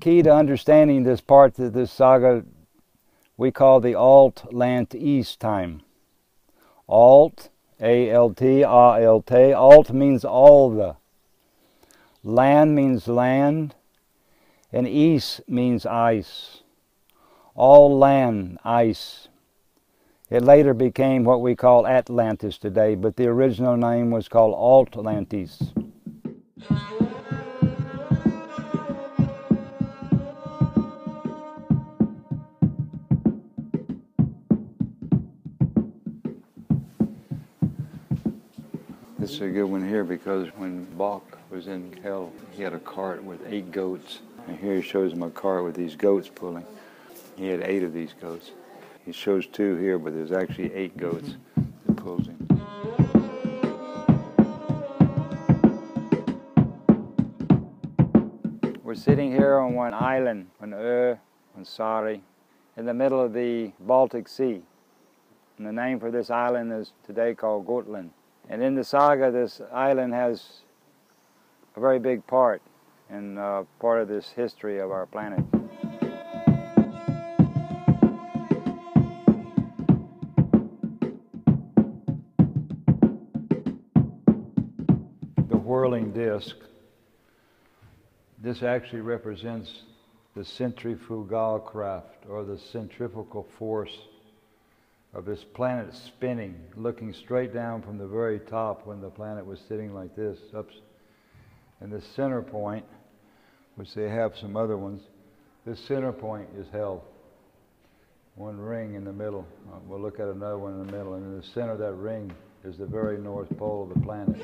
key to understanding this part of this saga we call the Alt Lant East time. Alt, A L T, A L T. Alt means all the. Land means land, and East means ice. All land, ice. It later became what we call Atlantis today, but the original name was called Altlantis. This is a good one here because when Bach was in hell, he had a cart with eight goats. And here he shows him a cart with these goats pulling. He had eight of these goats. He shows two here, but there's actually eight goats that pulls him. We're sitting here on one island, on Ö, on Sari, in the middle of the Baltic Sea. And the name for this island is today called Gotland. And in the saga, this island has a very big part in uh, part of this history of our planet. The whirling disk, this actually represents the centrifugal craft or the centrifugal force of this planet spinning, looking straight down from the very top when the planet was sitting like this. Up, and the center point, which they have some other ones, this center point is hell. One ring in the middle. Uh, we'll look at another one in the middle. And in the center of that ring is the very north pole of the planet.